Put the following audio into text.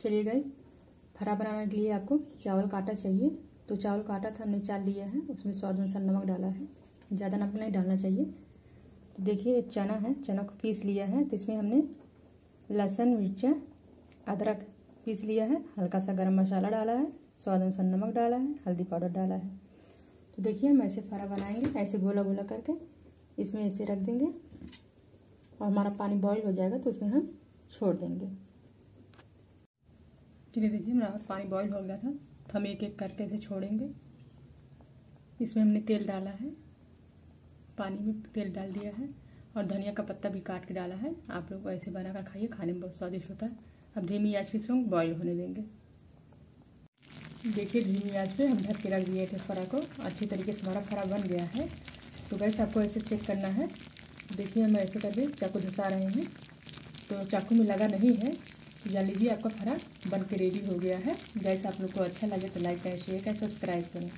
चलिए गई फरा बनाने के लिए आपको चावल का आटा चाहिए। तो चावल का आटा था, हमने चाल लिया है, उसमें स्वाद अनुसार नमक डाला है। ज़्यादा नमक नहीं डालना चाहिए। देखिए चना है, चना को पीस लिया है तो इसमें हमने लहसुन, मिर्चा, अदरक पीस लिया है। हल्का सा गरम मसाला डाला है, स्वाद अनुसार नमक डाला है, हल्दी पाउडर डाला है। तो देखिए, हम ऐसे फरा बनाएँगे, ऐसे गोला गोला करके इसमें ऐसे रख देंगे और हमारा पानी बॉईल हो जाएगा तो उसमें हम छोड़ देंगे। चलिए देखिए हमारा पानी बॉईल हो गया था तो हम एक एक करके इसे छोड़ेंगे। इसमें हमने तेल डाला है, पानी में तेल डाल दिया है, और धनिया का पत्ता भी काट के डाला है। आप लोग ऐसे बना कर खाइए, खाने में बहुत स्वादिष्ट होता है। अब धीमी आँच पे इसमें बॉईल होने देंगे। देखिए, धीमी आँच पे हम ढक के रख दिए थे फरा को। अच्छी तरीके से हमारा फरा बन गया है। तो गैस आपको ऐसे चेक करना है। देखिए, हम ऐसे करके चाकू धसा रहे हैं। तो चाकू में लगा नहीं है। जान लीजिए आपका फरा बन के रेडी हो गया है। गैस आप लोग को अच्छा लगे तो लाइक करें शेयर करें सब्सक्राइब करें।